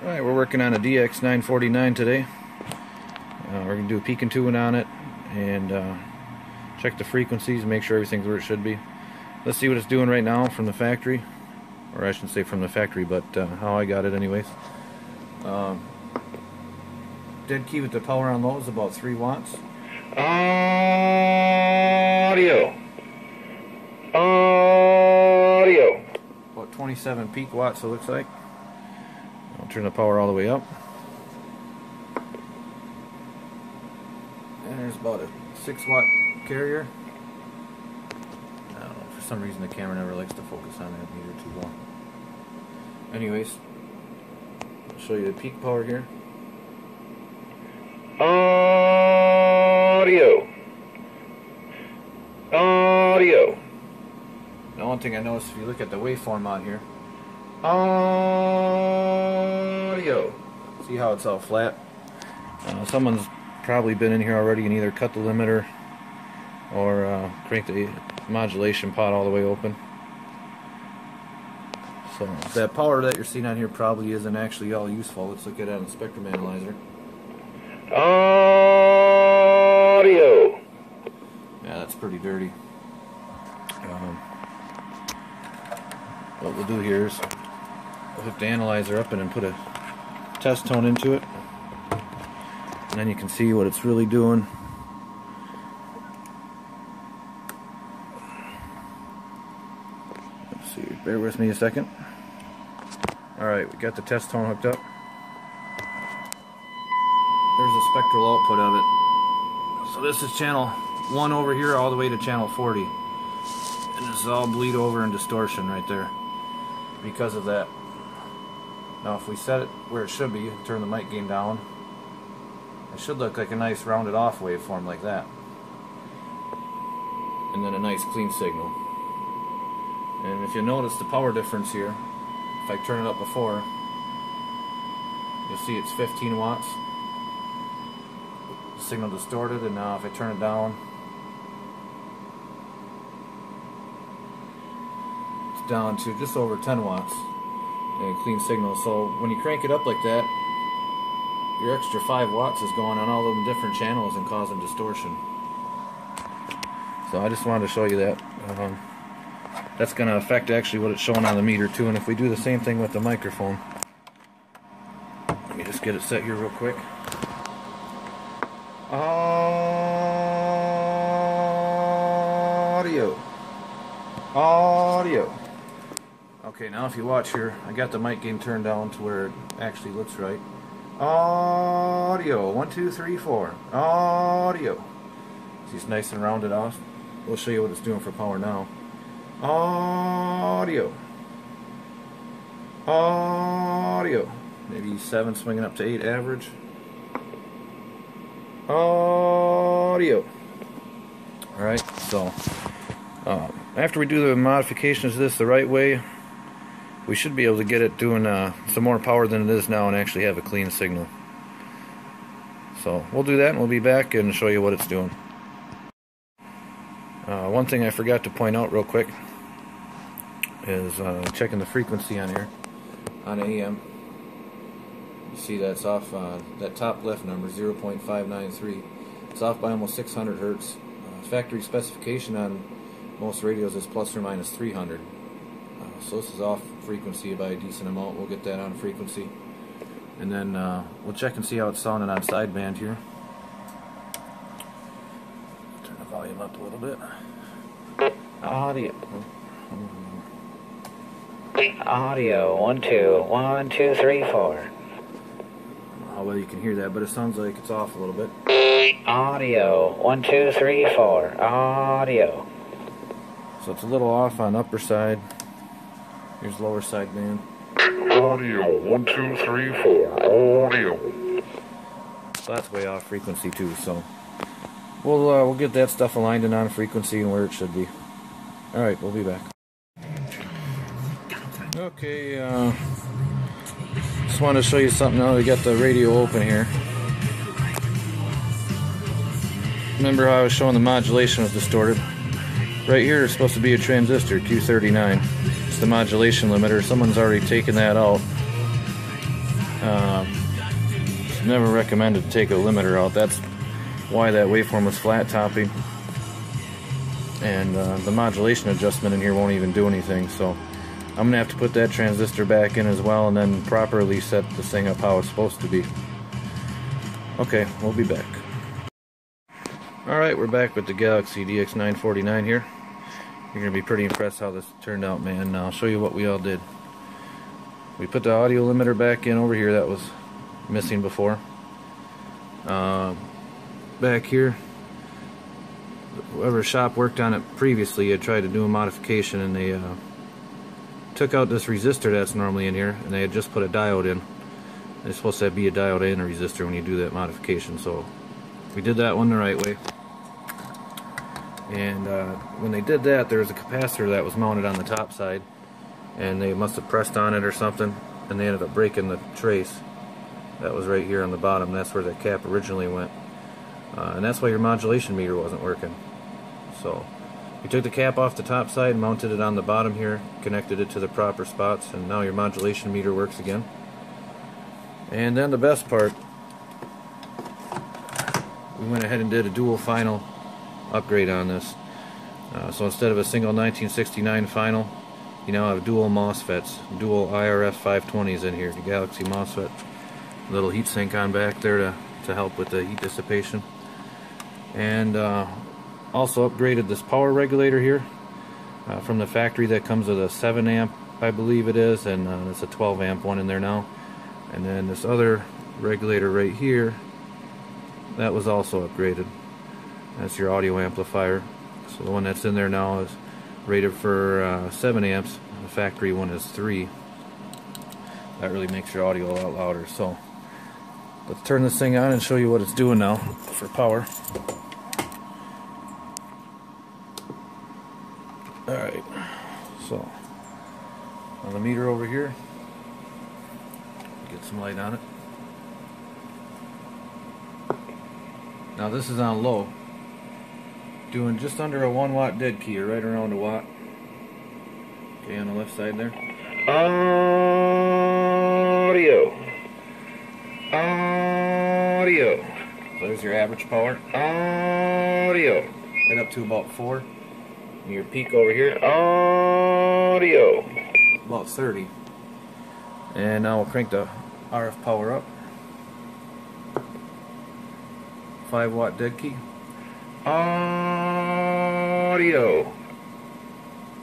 Alright, we're working on a DX949 today. Uh, we're going to do a peak and tune on it and uh, check the frequencies, make sure everything's where it should be. Let's see what it's doing right now from the factory. Or I shouldn't say from the factory, but uh, how I got it anyways. Um, dead key with the power on low is about 3 watts. Audio. Audio. About 27 peak watts it looks like. Turn the power all the way up. And there's about a 6 watt carrier. I don't know, for some reason the camera never likes to focus on that meter too well. Anyways, I'll show you the peak power here. Audio. Audio. The one thing I noticed if you look at the waveform on here, audio. See how it's all flat? Uh, someone's probably been in here already and either cut the limiter or uh, cranked the modulation pot all the way open. So that power that you're seeing on here probably isn't actually all useful. Let's look at it on the spectrum analyzer. Audio. Yeah, that's pretty dirty. Um, what we'll do here is we'll hook the analyzer up and put a test tone into it. And then you can see what it's really doing. Let's see, bear with me a second. Alright, we got the test tone hooked up. There's a spectral output of it. So this is channel 1 over here all the way to channel 40. And this is all bleed over and distortion right there. Because of that. Now if we set it where it should be, turn the mic gain down, it should look like a nice rounded off waveform like that. And then a nice clean signal. And if you notice the power difference here, if I turn it up before, you'll see it's 15 watts. Signal distorted, and now if I turn it down, it's down to just over 10 watts and clean signal. So when you crank it up like that, your extra 5 watts is going on all of them different channels and causing distortion. So I just wanted to show you that. Um, that's going to affect actually what it's showing on the meter too. And if we do the same thing with the microphone, let me just get it set here real quick. Audio. Audio. Okay, now if you watch here, I got the mic gain turned down to where it actually looks right. Audio. One, two, three, four. Audio. See, it's nice and rounded off. We'll show you what it's doing for power now. Audio. Audio. Maybe 7 swinging up to 8 average. Audio. Alright, so um, after we do the modifications this the right way, we should be able to get it doing uh, some more power than it is now and actually have a clean signal. So we'll do that and we'll be back and show you what it's doing. Uh, one thing I forgot to point out real quick is uh, checking the frequency on here on AM. You see that's off, uh, that top left number 0.593. It's off by almost 600 hertz. Uh, factory specification on most radios is plus or minus 300. Uh, so this is off frequency by a decent amount. We'll get that on frequency. And then uh, we'll check and see how it's sounding on sideband here. Turn the volume up a little bit. Audio. Audio. One, two. One, two, three, four. How well you can hear that, but it sounds like it's off a little bit. Audio. One, two, three, four. Audio. So it's a little off on upper side. Here's lower side band. Audio, one, two, three, four. Audio. So that's way off frequency too. So we'll uh, we'll get that stuff aligned and on frequency and where it should be. All right, we'll be back. Okay, uh, just wanted to show you something now. We got the radio open here. Remember how I was showing the modulation was distorted? Right here is supposed to be a transistor, Q39. The modulation limiter. Someone's already taken that out. It's never recommended to take a limiter out. That's why that waveform was flat topping. And uh, the modulation adjustment in here won't even do anything. So I'm going to have to put that transistor back in as well and then properly set this thing up how it's supposed to be. Okay, we'll be back. Alright, we're back with the Galaxy DX949 here. You're going to be pretty impressed how this turned out, man. Now I'll show you what we all did. We put the audio limiter back in over here that was missing before. Uh, back here, whoever shop worked on it previously had tried to do a modification and they uh, took out this resistor that's normally in here and they had just put a diode in. It's supposed to be a diode and a resistor when you do that modification, so we did that one the right way. And uh, when they did that, there was a capacitor that was mounted on the top side, and they must have pressed on it or something, and they ended up breaking the trace. That was right here on the bottom. That's where the cap originally went. Uh, and that's why your modulation meter wasn't working. So you took the cap off the top side, mounted it on the bottom here, connected it to the proper spots, and now your modulation meter works again. And then the best part, we went ahead and did a dual final upgrade on this. Uh, so instead of a single 1969 final, you now have dual MOSFETs, dual IRF 520s in here, the Galaxy MOSFET. Little heat sink on back there to, to help with the heat dissipation. And uh, also upgraded this power regulator here uh, from the factory that comes with a 7 amp, I believe it is, and uh, it's a 12 amp one in there now. And then this other regulator right here, that was also upgraded. That's your audio amplifier. So the one that's in there now is rated for uh, 7 amps. The factory one is 3. That really makes your audio a lot louder. So let's turn this thing on and show you what it's doing now for power. Alright, so on the meter over here, get some light on it. Now this is on low doing just under a 1 watt dead key, or right around a watt. Okay, on the left side there. Audio. Audio. So there's your average power. Audio. Right up to about 4. And your peak over here, Audio. about 30. And now we'll crank the RF power up. 5 watt dead key. Audio. Audio.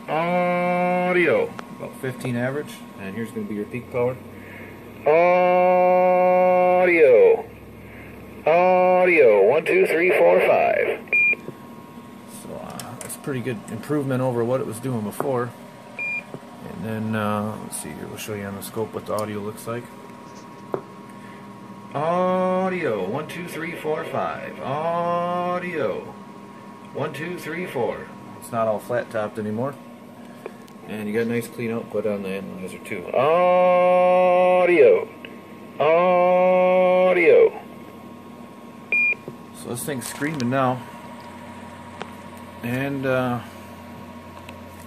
Audio. About 15 average. And here's going to be your peak power. Audio. Audio. One, two, three, four, five. So uh, that's pretty good improvement over what it was doing before. And then, uh, let's see here, we'll show you on the scope what the audio looks like. Audio, one, two, three, four, five. Audio, one, two, three, four. It's not all flat topped anymore. And you got a nice clean output on the analyzer too. Audio. Audio. So this thing's screaming now. And uh,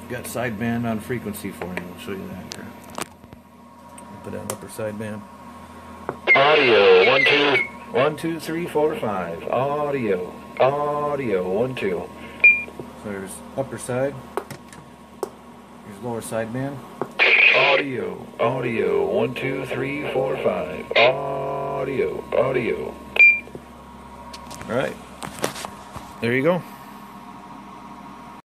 got sideband on frequency for you. I'll show you that here. Put that upper sideband. Audio. One, two. One, two, three, four, five. Audio. Audio. One, two. So there's upper side. Here's lower side, man. Audio. Audio. One, two, three, four, five. Audio. Audio. Alright. There you go.